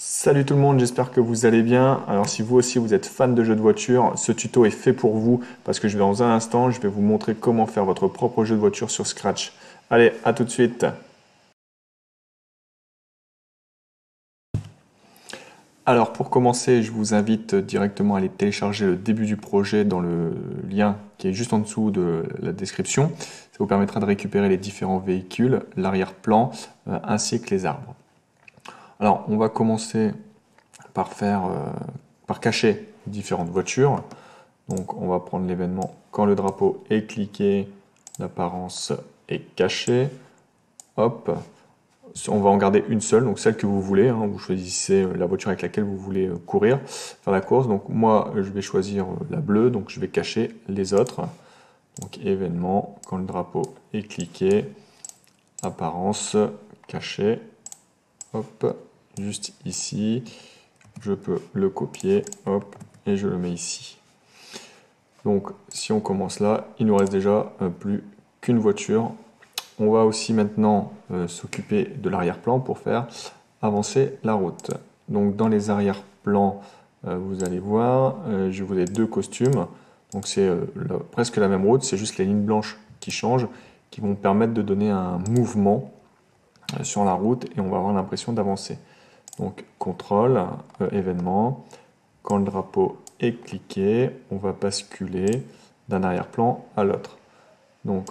Salut tout le monde, j'espère que vous allez bien. Alors si vous aussi vous êtes fan de jeux de voiture, ce tuto est fait pour vous parce que je vais dans un instant, je vais vous montrer comment faire votre propre jeu de voiture sur Scratch. Allez, à tout de suite. Alors pour commencer, je vous invite directement à aller télécharger le début du projet dans le lien qui est juste en dessous de la description. Ça vous permettra de récupérer les différents véhicules, l'arrière-plan euh, ainsi que les arbres. Alors, on va commencer par faire, euh, par cacher différentes voitures. Donc, on va prendre l'événement quand le drapeau est cliqué, l'apparence est cachée. Hop, on va en garder une seule, donc celle que vous voulez. Hein. vous choisissez la voiture avec laquelle vous voulez euh, courir, faire la course. Donc moi, je vais choisir euh, la bleue, donc je vais cacher les autres. Donc événement, quand le drapeau est cliqué, apparence, cachée. Hop, juste ici. Je peux le copier, hop, et je le mets ici. Donc, si on commence là, il nous reste déjà euh, plus qu'une voiture. On va aussi maintenant euh, s'occuper de l'arrière-plan pour faire avancer la route. Donc, dans les arrière-plans, euh, vous allez voir, je vous ai deux costumes. Donc, c'est presque la même route, c'est juste les lignes blanches qui changent, qui vont permettre de donner un mouvement sur la route et on va avoir l'impression d'avancer. Donc contrôle, euh, événement. Quand le drapeau est cliqué, on va basculer d'un arrière-plan à l'autre. Donc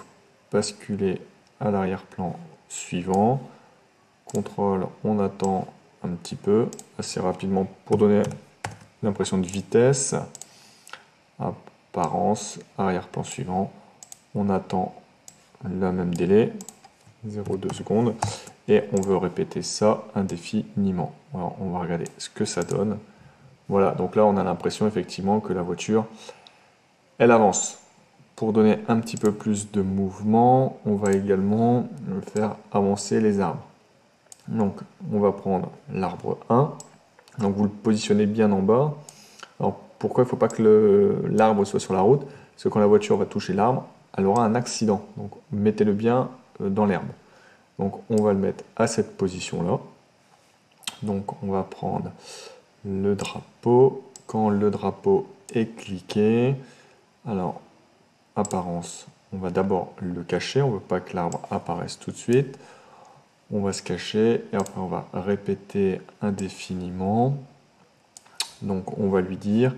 basculer à l'arrière-plan suivant. Contrôle, on attend un petit peu, assez rapidement pour donner l'impression de vitesse. Apparence, arrière-plan suivant. On attend le même délai, 0,2 secondes et on veut répéter ça indéfiniment. On va regarder ce que ça donne. Voilà, donc là on a l'impression effectivement que la voiture, elle avance. Pour donner un petit peu plus de mouvement, on va également faire avancer les arbres. Donc on va prendre l'arbre 1, donc vous le positionnez bien en bas. Alors pourquoi il ne faut pas que l'arbre soit sur la route? Parce que quand la voiture va toucher l'arbre, elle aura un accident. Donc mettez-le bien euh, dans l'herbe. Donc on va le mettre à cette position-là. Donc on va prendre le drapeau. Quand le drapeau est cliqué, alors apparence, on va d'abord le cacher. On ne veut pas que l'arbre apparaisse tout de suite. On va se cacher et après on va répéter indéfiniment. Donc on va lui dire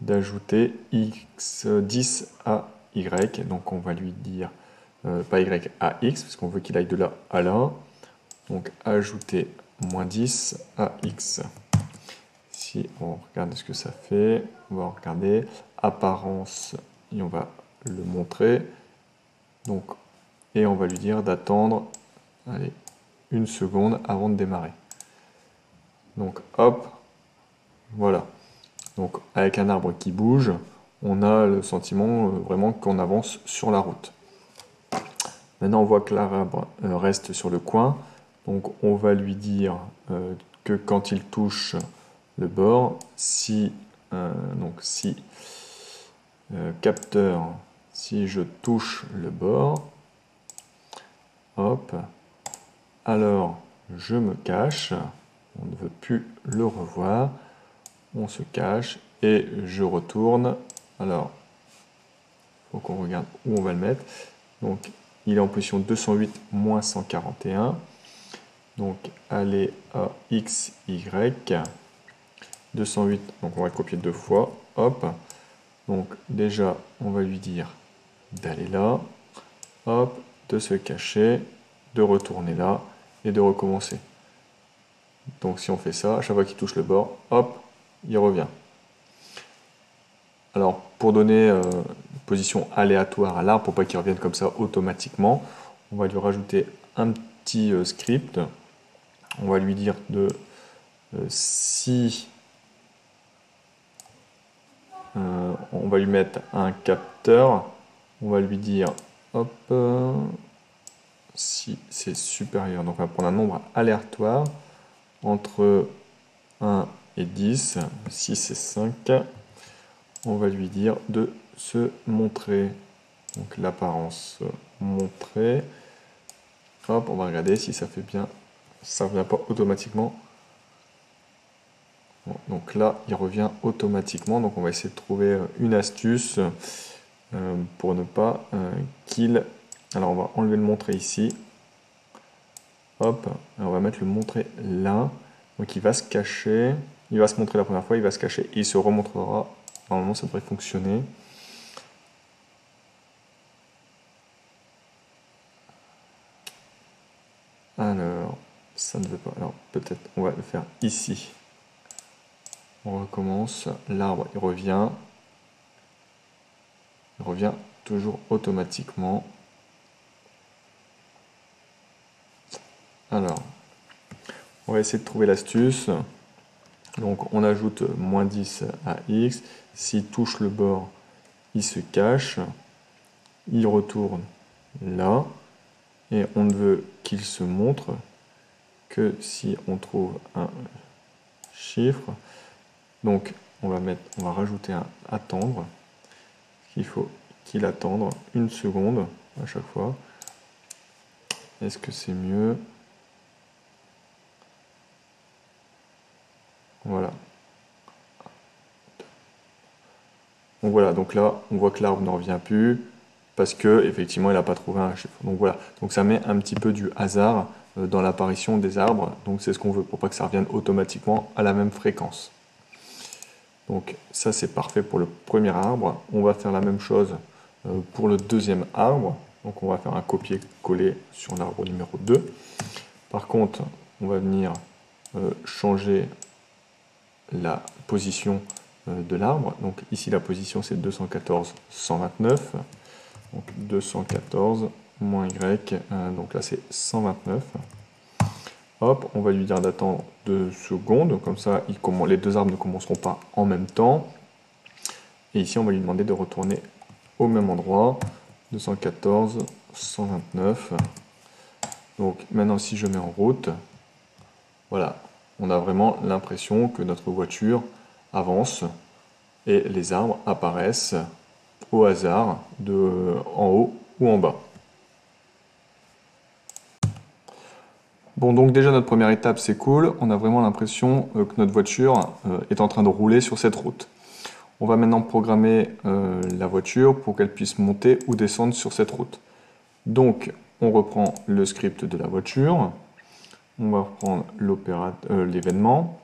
d'ajouter x10 à y. Donc on va lui dire euh, pas y à x, parce qu'on veut qu'il aille de là à là. Donc ajouter moins 10 à x. Si on regarde ce que ça fait, on va regarder apparence et on va le montrer. Donc, et on va lui dire d'attendre une seconde avant de démarrer. Donc hop, voilà. Donc avec un arbre qui bouge, on a le sentiment euh, vraiment qu'on avance sur la route. Maintenant, on voit que l'arbre euh, reste sur le coin. Donc, on va lui dire euh, que quand il touche le bord, si, euh, donc si capteur, si je touche le bord, hop, alors je me cache, on ne veut plus le revoir, on se cache et je retourne. Alors, faut qu'on regarde où on va le mettre. Donc, il est en position 208 moins 141. Donc aller à x, y. 208, donc on va le copier deux fois. Hop. Donc déjà, on va lui dire d'aller là. Hop, de se cacher, de retourner là et de recommencer. Donc si on fait ça, à chaque fois qu'il touche le bord, hop, il revient. Alors pour donner euh, position aléatoire à l'arbre pour pas qu'il revienne comme ça automatiquement. On va lui rajouter un petit euh, script. On va lui dire de euh, si euh, on va lui mettre un capteur, on va lui dire hop si c'est supérieur. Donc on va prendre un nombre aléatoire entre 1 et 10, 6 et 5. On va lui dire de se montrer. Donc l'apparence montrer. Hop, on va regarder si ça fait bien. Ça ne vient pas automatiquement. donc là, il revient automatiquement. Donc on va essayer de trouver euh, une astuce euh, pour ne pas euh, qu'il... Alors on va enlever le montrer ici. Hop, on va mettre le montrer là. Donc il va se cacher. Il va se montrer la première fois, il va se cacher et il se remontrera. Normalement, ça devrait fonctionner. Alors, ça ne veut pas. Alors, on va le faire ici. On recommence. L'arbre, il revient. Il revient toujours automatiquement. Alors, on va essayer de trouver l'astuce. Donc, on ajoute moins 10 à x. S'il touche le bord, il se cache. Il retourne là. Et on ne veut qu'il se montre que si on trouve un chiffre donc, on va, mettre, on va rajouter un attendre. Il faut qu'il attende une seconde à chaque fois. Est-ce que c'est mieux? Voilà. Donc voilà, donc là, on voit que l'arbre ne revient plus parce que effectivement, il n'a pas trouvé un chiffre. Donc voilà, donc ça met un petit peu du hasard dans l'apparition des arbres. Donc c'est ce qu'on veut pour pas que ça revienne automatiquement à la même fréquence. Donc ça c'est parfait pour le premier arbre. On va faire la même chose euh, pour le deuxième arbre. Donc on va faire un copier-coller sur l'arbre numéro 2. Par contre, on va venir euh, changer la position euh, de l'arbre. Donc ici la position c'est 214, 129. Donc 214 moins y, donc là c'est 129. Hop, on va lui dire d'attendre deux secondes, comme ça les deux arbres ne commenceront pas en même temps. Et ici, on va lui demander de retourner au même endroit, 214, 129. Donc maintenant, si je mets en route, voilà, on a vraiment l'impression que notre voiture avance et les arbres apparaissent au hasard de en haut ou en bas. Bon, donc déjà notre première étape, c'est cool. On a vraiment l'impression euh, que notre voiture euh, est en train de rouler sur cette route. On va maintenant programmer euh, la voiture pour qu'elle puisse monter ou descendre sur cette route. Donc, on reprend le script de la voiture. On va reprendre l'événement.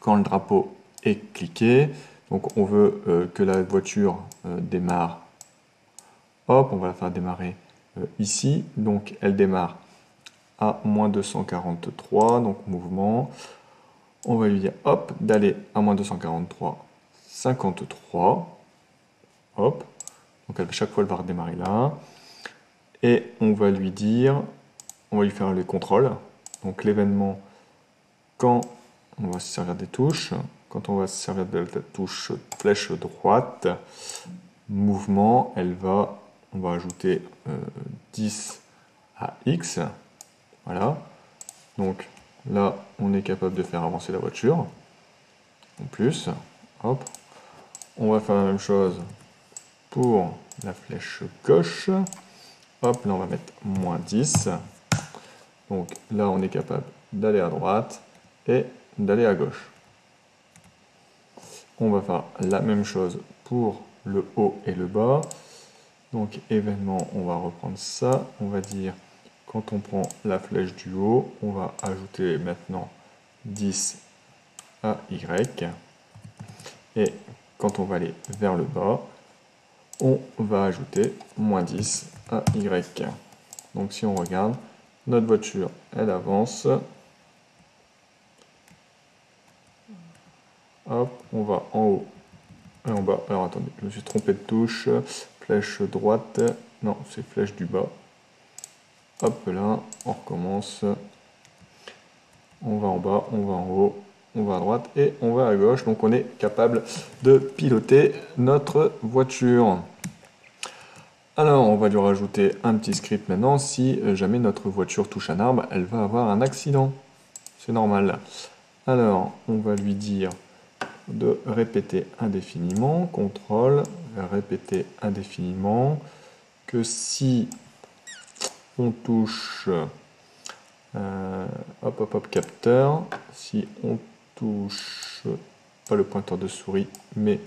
Quand le drapeau est cliqué, donc on veut que la voiture démarre. Hop, on va la faire démarrer ici. Donc, elle démarre à moins 243, donc mouvement. On va lui dire, hop, d'aller à moins 243, 53. Hop. Donc à chaque fois, elle va redémarrer là. Et on va lui dire, on va lui faire les contrôles. Donc l'événement, quand on va se servir des touches, quand on va se servir de la touche flèche droite, mouvement, elle va, on va ajouter 10 euh, à X. Voilà. Donc là, on est capable de faire avancer la voiture. En plus, hop. On va faire la même chose pour la flèche gauche. Hop, là on va mettre moins 10. Donc là on est capable d'aller à droite et d'aller à gauche. On va faire la même chose pour le haut et le bas. Donc événement, on va reprendre ça. On va dire quand on prend la flèche du haut, on va ajouter maintenant 10 à Y. Et quand on va aller vers le bas, on va ajouter moins 10 à Y. Donc si on regarde, notre voiture, elle avance. Hop, on va en haut et en bas. Alors attendez, je me suis trompé de touche. Flèche droite, non, c'est flèche du bas. Hop là, on recommence. On va en bas, on va en haut, on va à droite et on va à gauche. Donc on est capable de piloter notre voiture. Alors on va lui rajouter un petit script maintenant. Si jamais notre voiture touche un arbre, elle va avoir un accident. C'est normal. Alors on va lui dire de répéter indéfiniment, contrôle, répéter indéfiniment, que si on touche euh, hop hop hop capteur, si on touche pas le pointeur de souris, mais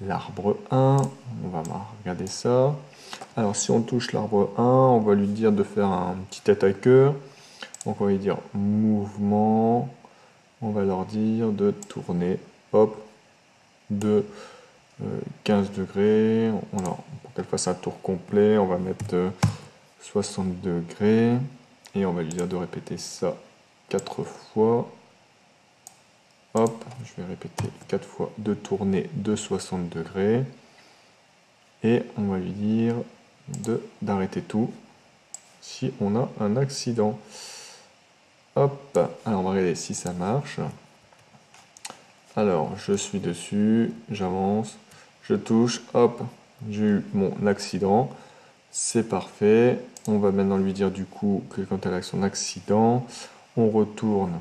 l'arbre 1. On va regarder ça. Alors si on touche l'arbre 1, on va lui dire de faire un petit attaqueur. Donc on va lui dire mouvement. On va leur dire de tourner, hop, de 15 euh, degrés. pour qu'elle fasse un tour complet, on va mettre 60 euh, degrés. Et on va lui dire de répéter ça 4 fois. Hop, je vais répéter 4 fois de tourner de 60 degrés. Et on va lui dire d'arrêter tout si on a un accident. Hop, alors on va regarder si ça marche. Alors, je suis dessus, j'avance, je touche, hop, j'ai eu mon accident. C'est parfait. On va maintenant lui dire du coup que quand elle a son accident, on retourne.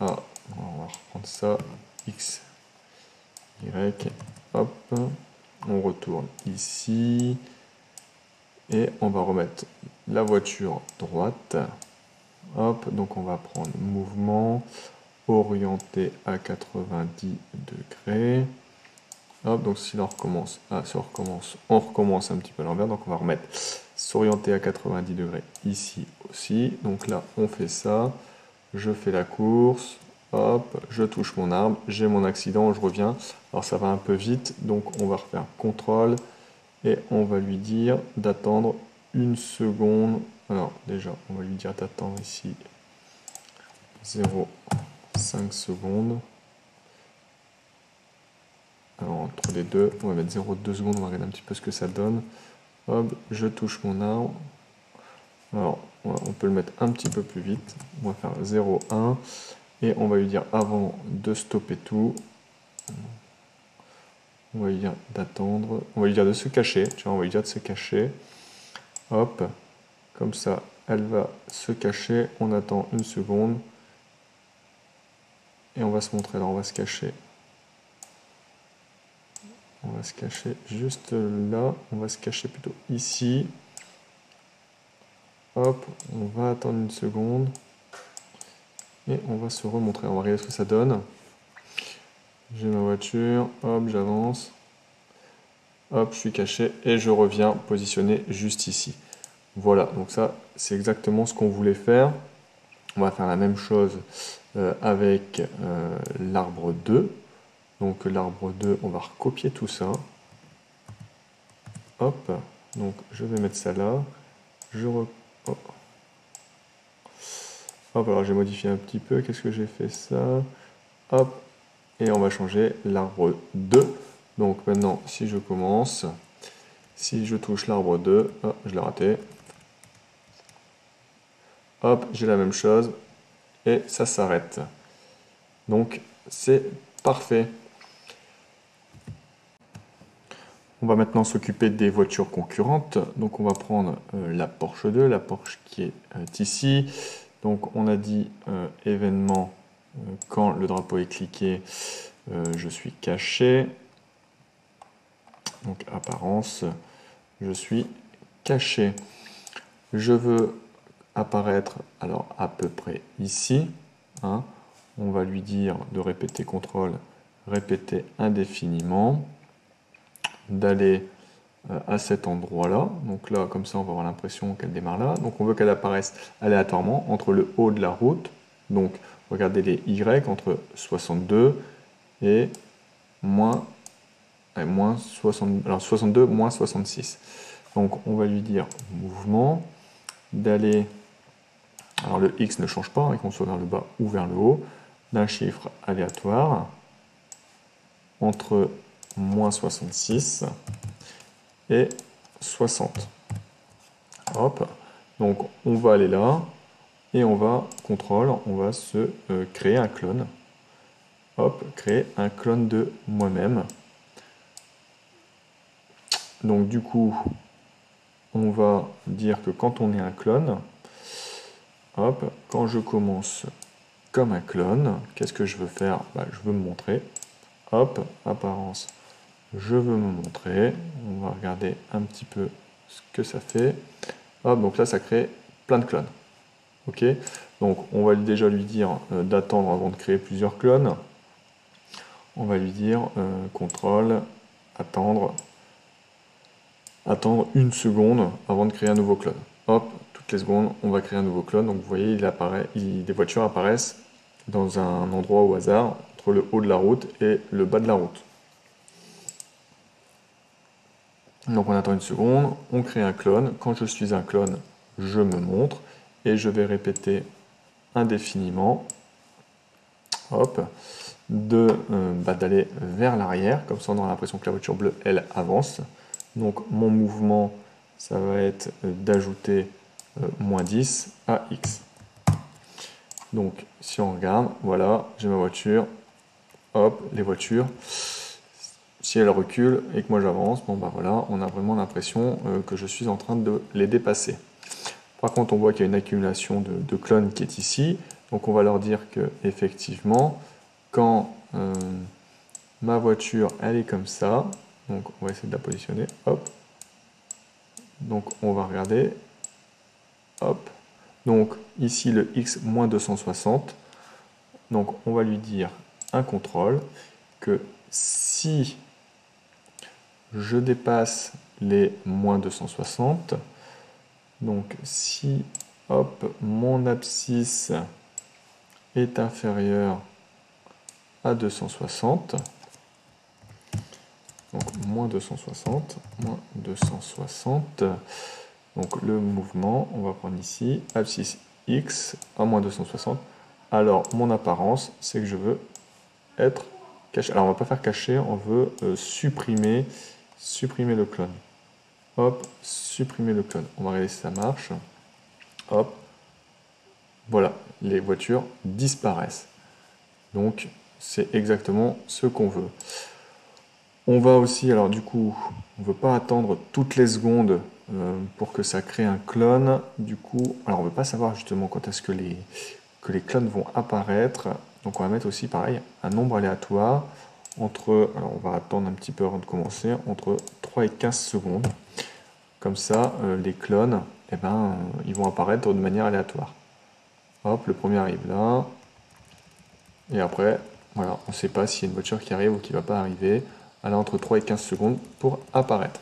À, on va reprendre ça, X, Y, hop, on retourne ici, et on va remettre la voiture droite, hop, donc on va prendre mouvement, orienté à 90 degrés, hop, donc si on recommence, ah, si on recommence, on recommence un petit peu à l'envers, donc on va remettre s'orienter à 90 degrés ici aussi, donc là on fait ça, je fais la course, hop, je touche mon arbre, j'ai mon accident, je reviens. Alors ça va un peu vite, donc on va refaire contrôle et on va lui dire d'attendre une seconde. Alors déjà, on va lui dire d'attendre ici 0,5 secondes. Alors entre les deux, on va mettre 0,2 secondes, on va regarder un petit peu ce que ça donne. Hop, je touche mon arbre. Alors, on peut le mettre un petit peu plus vite. On va faire 0,1 et on va lui dire avant de stopper tout, on va lui dire d'attendre, on va lui dire de se cacher, tu vois, on va lui dire de se cacher, hop, comme ça, elle va se cacher, on attend une seconde, et on va se montrer, alors on va se cacher, on va se cacher juste là, on va se cacher plutôt ici, hop, on va attendre une seconde, et on va se remontrer. On va regarder ce que ça donne. J'ai ma voiture, hop, j'avance. Hop, je suis caché et je reviens positionner juste ici. Voilà, donc ça, c'est exactement ce qu'on voulait faire. On va faire la même chose euh, avec euh, l'arbre 2. Donc l'arbre 2, on va recopier tout ça. Hop, donc je vais mettre ça là. Je re... Hop, alors j'ai modifié un petit peu. Qu'est-ce que j'ai fait ça? Hop, et on va changer l'arbre 2. Donc maintenant, si je commence, si je touche l'arbre 2, je l'ai raté. Hop, j'ai la même chose et ça s'arrête. Donc c'est parfait. On va maintenant s'occuper des voitures concurrentes. Donc on va prendre euh, la Porsche 2, la Porsche qui est euh, ici. Donc on a dit euh, événement, quand le drapeau est cliqué, je suis caché. Donc apparence, je suis caché. Je veux apparaître alors à peu près ici. Hein. On va lui dire de répéter contrôle, répéter indéfiniment, d'aller euh, à cet endroit-là. Donc là, comme ça, on va avoir l'impression qu'elle démarre là. Donc on veut qu'elle apparaisse aléatoirement entre le haut de la route. Donc regardez les Y entre 62 et moins, moins 60, alors 62 moins 66. Donc on va lui dire mouvement, d'aller, alors le X ne change pas, hein, qu'on soit vers le bas ou vers le haut, d'un chiffre aléatoire entre moins 66 et 60. Hop, donc on va aller là et on va contrôle, on va se euh, créer un clone. Hop, créer un clone de moi-même. Donc du coup, on va dire que quand on est un clone, hop, quand je commence comme un clone, qu'est-ce que je veux faire? Bah, Je veux me montrer. Hop, apparence je veux me montrer. On va regarder un petit peu ce que ça fait. Hop, donc là, ça crée plein de clones. Ok, donc on va déjà lui dire d'attendre avant de créer plusieurs clones. On va lui dire contrôle, attendre, attendre une seconde avant de créer un nouveau clone. Hop, toutes les secondes, on va créer un nouveau clone. Donc vous voyez, il apparaît, des voitures apparaissent dans un endroit au hasard entre le haut de la route et le bas de la route. Donc on attend une seconde, on crée un clone. Quand je suis un clone, je me montre et je vais répéter indéfiniment hop, de euh, bah, d'aller vers l'arrière, comme ça on aura l'impression que la voiture bleue elle avance. Donc mon mouvement ça va être d'ajouter euh, moins 10 à x. Donc si on regarde, voilà, j'ai ma voiture, hop, les voitures. Si elles reculent et que moi j'avance, bon bah voilà, on a vraiment l'impression euh, que je suis en train de les dépasser. Par contre, on voit qu'il y a une accumulation de, clones qui est ici. Donc on va leur dire que effectivement, quand ma voiture elle est comme ça, donc on va essayer de la positionner, hop, donc on va regarder. Hop. Donc ici le x moins 260. Donc on va lui dire un contrôle que si je dépasse les moins 260, donc si hop, mon abscisse est inférieur à 260, donc moins 260, moins 260. Donc le mouvement, on va prendre ici, abscisse x à moins 260. Alors mon apparence, c'est que je veux être caché. Alors on va pas faire cacher, on veut euh, supprimer, supprimer le clone. Hop, supprimer le clone. On va regarder si ça marche. Hop, voilà, les voitures disparaissent. Donc c'est exactement ce qu'on veut. On va aussi, alors du coup, on ne veut pas attendre toutes les secondes euh, pour que ça crée un clone. Du coup, alors on ne veut pas savoir justement quand est-ce que les, que les clones vont apparaître. Donc on va mettre aussi pareil un nombre aléatoire entre, alors on va attendre un petit peu avant de commencer, entre 3 et 15 secondes. Comme ça, euh, les clones, eh ben, euh, ils vont apparaître de manière aléatoire. Hop, le premier arrive là. Et après, voilà, on ne sait pas s'il y a une voiture qui arrive ou qui ne va pas arriver elle a entre 3 et 15 secondes pour apparaître.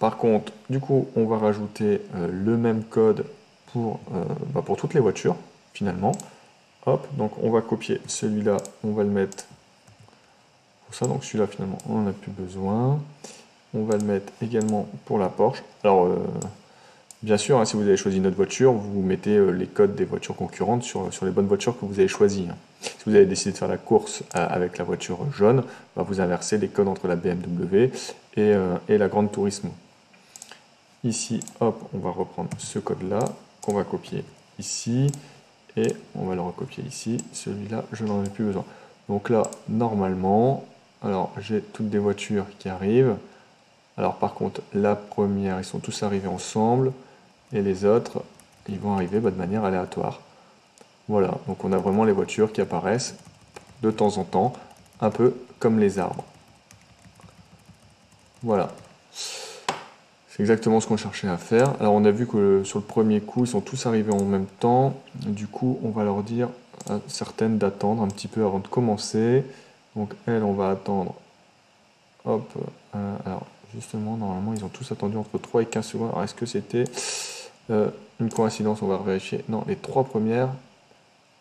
Par contre, du coup, on va rajouter euh, le même code bah, pour toutes les voitures, finalement. Donc on va copier celui-là, on va le mettre pour ça. Donc celui-là, finalement, on n'en a plus besoin. On va le mettre également pour la Porsche. Alors, euh, Bien sûr, hein, si vous avez choisi notre voiture, vous mettez euh, les codes des voitures concurrentes sur, les bonnes voitures que vous avez choisies. Hein. Si vous avez décidé de faire la course euh, avec la voiture jaune, bah, vous inversez les codes entre la BMW et, la Grande Turismo. Ici, hop, on va reprendre ce code-là qu'on va copier ici et on va le recopier ici. Celui-là, je n'en ai plus besoin. Donc là, normalement, alors j'ai toutes des voitures qui arrivent. Alors par contre, la première, ils sont tous arrivés ensemble et les autres, ils vont arriver bah, de manière aléatoire. Voilà, donc on a vraiment les voitures qui apparaissent de temps en temps, un peu comme les arbres. Voilà. C'est exactement ce qu'on cherchait à faire. Alors on a vu que sur le premier coup, ils sont tous arrivés en même temps. Du coup, on va leur dire à certaines d'attendre un petit peu avant de commencer. Donc elles, on va attendre. Hop. Euh, alors justement, normalement, ils ont tous attendu entre 3 et 15 secondes. Alors est-ce que c'était euh, une coïncidence, on va vérifier. Non, les trois premières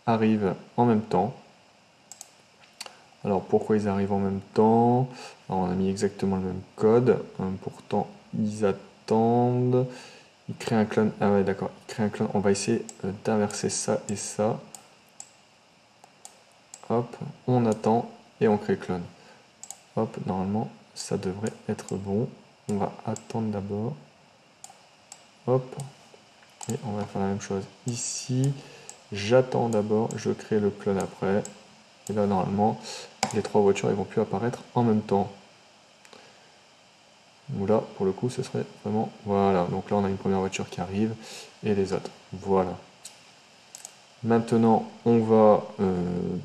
arrivent en même temps. Alors pourquoi ils arrivent en même temps? On a mis exactement le même code. Pourtant, ils attendent. Ils créent un clone. Ah ouais, d'accord. Ils créent un clone. On va essayer euh, d'inverser ça et ça. Hop, on attend et on crée clone. Hop, normalement, ça devrait être bon. On va attendre d'abord. Hop, et on va faire la même chose ici. J'attends d'abord, je crée le clone après. Et là, normalement, les trois voitures, ils vont plus apparaître en même temps. Donc là, pour le coup, ce serait vraiment... Voilà, donc là, on a une première voiture qui arrive et les autres. Voilà. Maintenant, on va euh,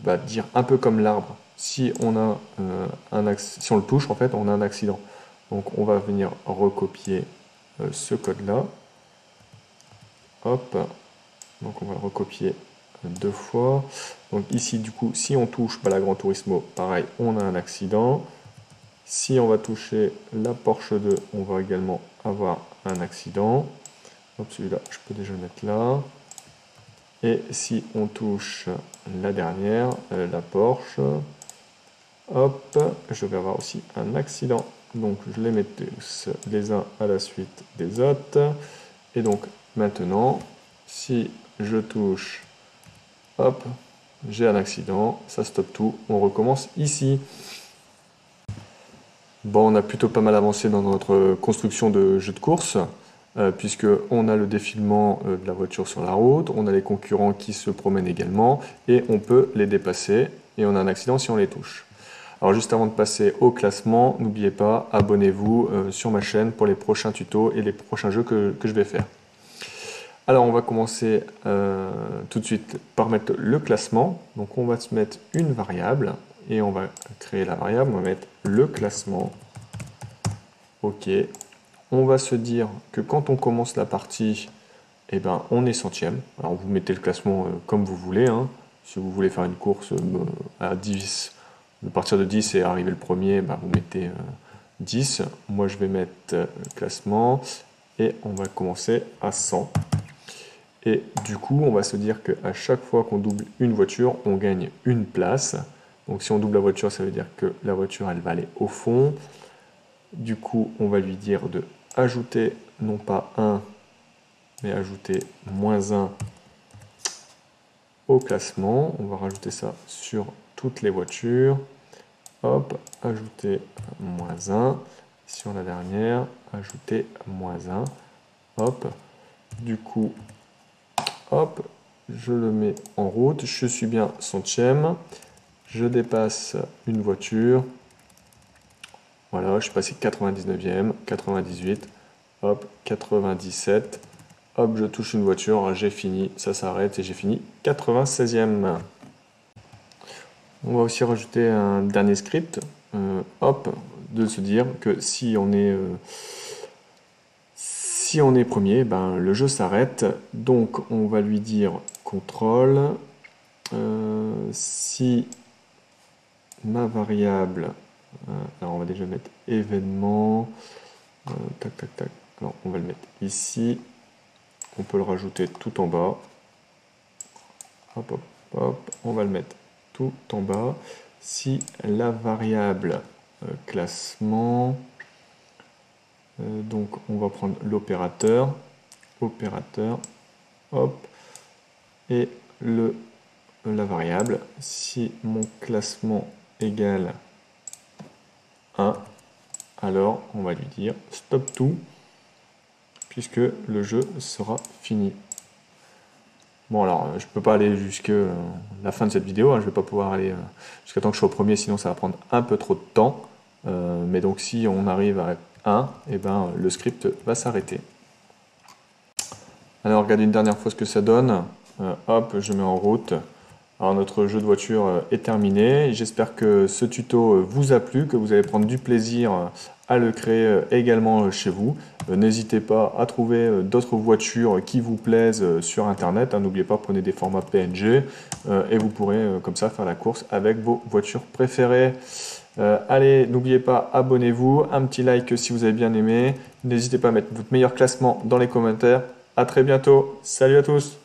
bah, dire un peu comme l'arbre. Si on a euh, un si on le touche, en fait, on a un accident. Donc, on va venir recopier euh, ce code-là Hop. Donc on va le recopier deux fois. Donc ici, du coup, si on touche la Grand Turismo, pareil, on a un accident. Si on va toucher la Porsche 2, on va également avoir un accident. Celui-là, je peux déjà mettre là. Et si on touche la dernière, euh, la Porsche, hop, je vais avoir aussi un accident. Donc je les mets tous les uns à la suite des autres. Et donc maintenant, si je touche, hop, j'ai un accident, ça stoppe tout, on recommence ici. Bon, on a plutôt pas mal avancé dans notre construction de jeu de course, euh, puisque on a le défilement euh, de la voiture sur la route, on a les concurrents qui se promènent également, et on peut les dépasser, et on a un accident si on les touche. Alors juste avant de passer au classement, n'oubliez pas, abonnez-vous euh, sur ma chaîne pour les prochains tutos et les prochains jeux que je vais faire. Alors on va commencer tout de suite par mettre le classement. Donc on va se mettre une variable et on va créer la variable. On va mettre le classement. Ok. On va se dire que quand on commence la partie, eh ben, on est centième. Alors vous mettez le classement euh, comme vous voulez. Hein. Si vous voulez faire une course euh, à 10, à partir de 10 et arriver le premier, ben, vous mettez 10. Moi je vais mettre classement et on va commencer à 100. Et du coup, on va se dire qu'à chaque fois qu'on double une voiture, on gagne une place. Donc si on double la voiture, ça veut dire que la voiture, elle va aller au fond. Du coup, on va lui dire de ajouter non pas 1, mais ajouter moins 1 au classement. On va rajouter ça sur toutes les voitures. Hop, ajouter moins 1. Sur la dernière, ajouter moins 1. Hop. Du coup, Hop, je le mets en route. Je suis bien centième. Je dépasse une voiture. Voilà, je suis passé 99e, 98, hop, 97. Hop, je touche une voiture, j'ai fini, ça s'arrête et j'ai fini 96e. On va aussi rajouter un dernier script, euh, hop, de se dire que si on est... Euh, si on est premier, ben, le jeu s'arrête. Donc on va lui dire contrôle. Euh, si ma variable, euh, alors on va déjà mettre événement, euh, tac tac tac, on va le mettre ici, on peut le rajouter tout en bas, hop hop hop, on va le mettre tout en bas, si la variable classement, euh, donc on va prendre l'opérateur, opérateur, hop, et le, la variable. Si mon classement égale 1, alors on va lui dire stop tout, puisque le jeu sera fini. Bon alors, je peux pas aller jusqu'à euh, la fin de cette vidéo, hein. je vais pas pouvoir aller euh, jusqu'à temps que je sois au premier, sinon ça va prendre un peu trop de temps. mais donc si on arrive à 1, et ben, le script va s'arrêter. Alors regardez une dernière fois ce que ça donne. Euh, hop, je mets en route. Alors notre jeu de voiture euh, est terminé. J'espère que ce tuto euh, vous a plu, que vous allez prendre du plaisir à le créer également chez vous. N'hésitez pas à trouver d'autres voitures qui vous plaisent sur internet. Hein. N'oubliez pas, prenez des formats PNG et vous pourrez comme ça faire la course avec vos voitures préférées. Euh, allez, n'oubliez pas, abonnez-vous, un petit like si vous avez bien aimé. N'hésitez pas à mettre votre meilleur classement dans les commentaires. A très bientôt. Salut à tous